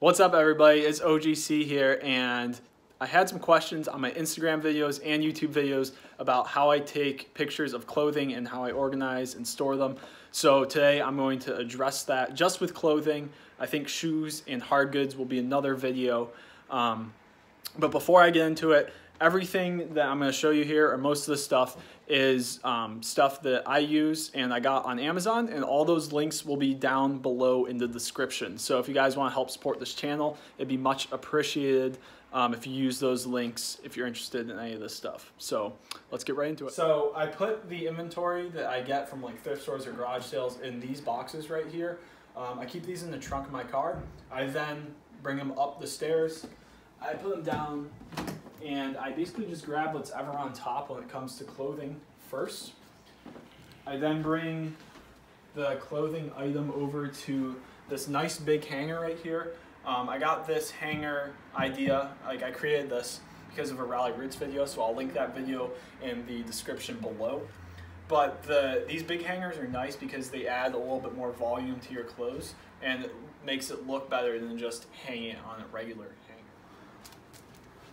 What's up everybody, it's OGC here and I had some questions on my Instagram videos and YouTube videos about how I take pictures of clothing and how I organize and store them. So today I'm going to address that just with clothing. I think shoes and hard goods will be another video. Um, but before I get into it, everything that I'm going to show you here, or most of the stuff, is um, stuff that I use and I got on Amazon, and all those links will be down below in the description. So if you guys want to help support this channel, it'd be much appreciated um, if you use those links if you're interested in any of this stuff. So let's get right into it. So I put the inventory that I get from like thrift stores or garage sales in these boxes right here. Um, I keep these in the trunk of my car. I then bring them up the stairs. I put them down and I basically just grab what's ever on top when it comes to clothing first. I then bring the clothing item over to this nice big hanger right here. Um, I got this hanger idea, like I created this because of a Ralli Roots video, so I'll link that video in the description below. But the these big hangers are nice because they add a little bit more volume to your clothes and it makes it look better than just hanging it on a regular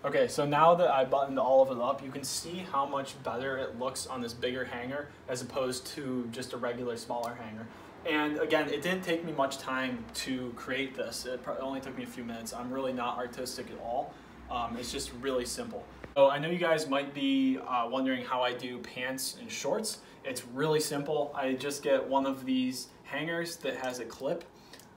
Okay, so now that I buttoned all of it up, you can see how much better it looks on this bigger hanger as opposed to just a regular smaller hanger. And again, it didn't take me much time to create this. It only took me a few minutes. I'm really not artistic at all. Um, it's just really simple. So I know you guys might be uh, wondering how I do pants and shorts. It's really simple. I just get one of these hangers that has a clip,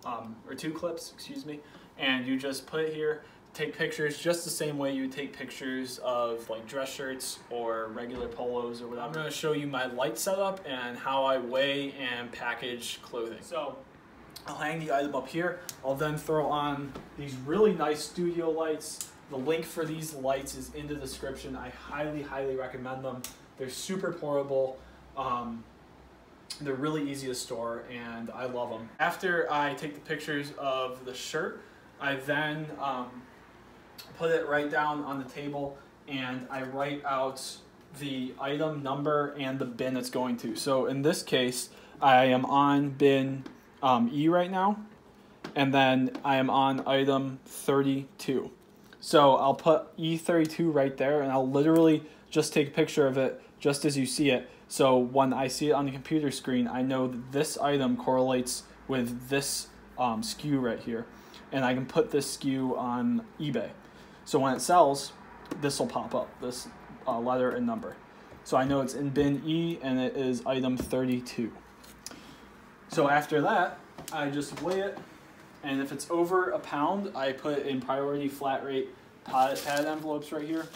um, or two clips, excuse me, and you just put it here take pictures just the same way you would take pictures of like dress shirts or regular polos or whatever. I'm going to show you my light setup and how I weigh and package clothing. So I'll hang the item up here. I'll then throw on these really nice studio lights. The link for these lights is in the description. I highly, highly recommend them. They're super portable. Um, they're really easy to store and I love them. After I take the pictures of the shirt, I then um, put it right down on the table and I write out the item number and the bin it's going to. So in this case, I am on bin um, E right now, and then I am on item 32. So I'll put E32 right there, and I'll literally just take a picture of it just as you see it. So when I see it on the computer screen, I know that this item correlates with this um, SKU right here. And I can put this SKU on eBay. So when it sells, this will pop up, this uh, letter and number. So I know it's in bin E and it is item 32. So after that, I just weigh it, and if it's over a pound, I put in priority flat rate pad, pad envelopes right here.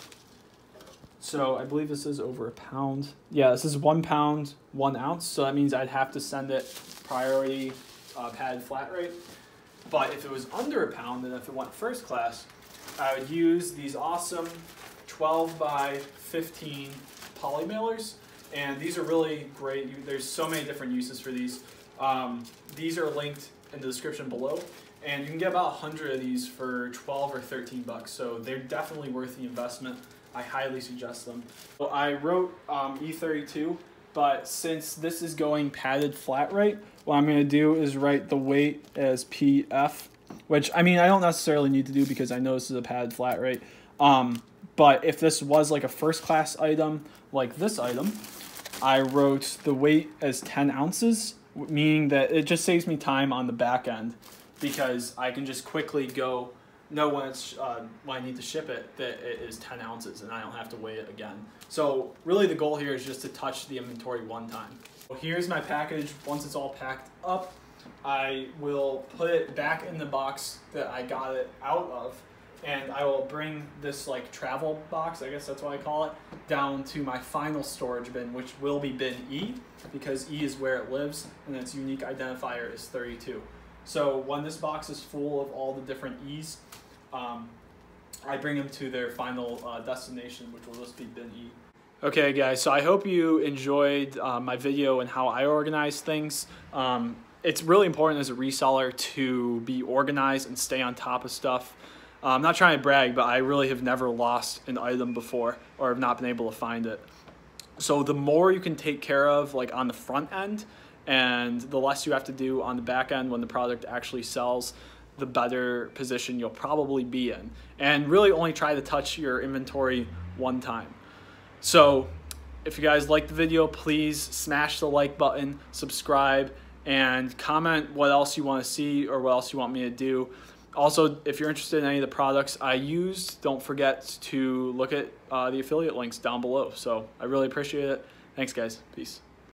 So I believe this is over a pound. Yeah, this is one pound, one ounce. So that means I'd have to send it priority uh, pad flat rate. But if it was under a pound, and if it went first class, I would use these awesome 12 by 15 poly mailers. And these are really great. There's so many different uses for these. Um, these are linked in the description below. And you can get about 100 of these for 12 or 13 bucks. So they're definitely worth the investment. I highly suggest them. So I wrote um, E32, but since this is going padded flat rate, what I'm going to do is write the weight as PF which I mean I don't necessarily need to do because I know this is a pad flat rate. Um, but if this was like a first class item like this item, I wrote the weight as 10 ounces, meaning that it just saves me time on the back end because I can just quickly go know when it's uh, when I need to ship it that it is 10 ounces and I don't have to weigh it again. So really the goal here is just to touch the inventory one time. Here's my package once it's all packed up. I will put it back in the box that I got it out of and I will bring this like travel box, I guess that's what I call it, down to my final storage bin, which will be bin E, because E is where it lives, and its unique identifier is 32. So when this box is full of all the different E's, um, I bring them to their final uh, destination, which will just be bin E. Okay guys, so I hope you enjoyed uh, my video and how I organize things. Um, it's really important as a reseller to be organized and stay on top of stuff. Uh, I'm not trying to brag, but I really have never lost an item before or have not been able to find it. So the more you can take care of like on the front end and the less you have to do on the back end when the product actually sells, the better position you'll probably be in. And really only try to touch your inventory one time. So if you guys like the video, please smash the like button, subscribe, and comment what else you want to see or what else you want me to do. Also, if you're interested in any of the products I use, don't forget to look at uh, the affiliate links down below. So I really appreciate it. Thanks, guys. Peace.